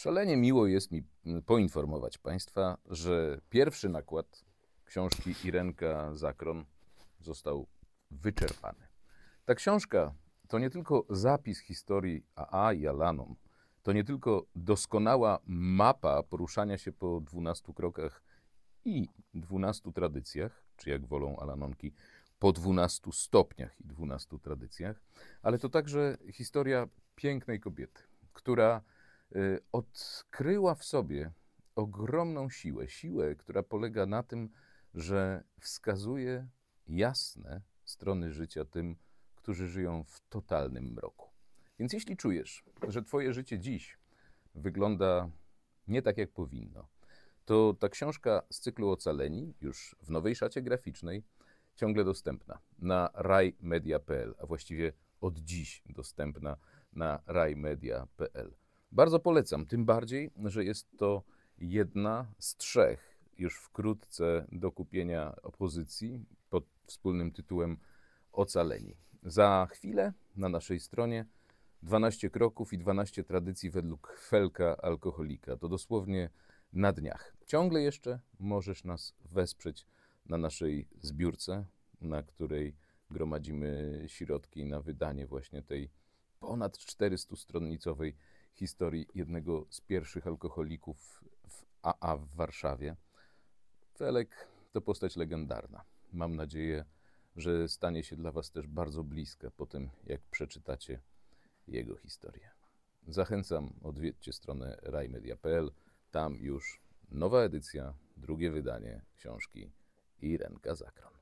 Szalenie miło jest mi mm, poinformować Państwa, że pierwszy nakład książki Irenka Zakron został wyczerpany. Ta książka to nie tylko zapis historii AA i Alanon, to nie tylko doskonała mapa poruszania się po 12 krokach i 12 tradycjach, czy jak wolą Alanonki, po 12 stopniach i 12 tradycjach, ale to także historia pięknej kobiety, która odkryła w sobie ogromną siłę. Siłę, która polega na tym, że wskazuje jasne strony życia tym, którzy żyją w totalnym mroku. Więc jeśli czujesz, że Twoje życie dziś wygląda nie tak, jak powinno, to ta książka z cyklu Ocaleni, już w nowej szacie graficznej, ciągle dostępna na rajmedia.pl, a właściwie od dziś dostępna na rajmedia.pl. Bardzo polecam, tym bardziej, że jest to jedna z trzech już wkrótce do kupienia opozycji pod wspólnym tytułem Ocaleni. Za chwilę na naszej stronie 12 kroków i 12 tradycji według Felka Alkoholika. To dosłownie na dniach. Ciągle jeszcze możesz nas wesprzeć na naszej zbiórce, na której gromadzimy środki na wydanie właśnie tej ponad 400-stronnicowej historii jednego z pierwszych alkoholików w AA w Warszawie. Felek to postać legendarna. Mam nadzieję, że stanie się dla Was też bardzo bliska po tym, jak przeczytacie jego historię. Zachęcam, odwiedźcie stronę rajmedia.pl. Tam już nowa edycja, drugie wydanie książki Irenka Zakron.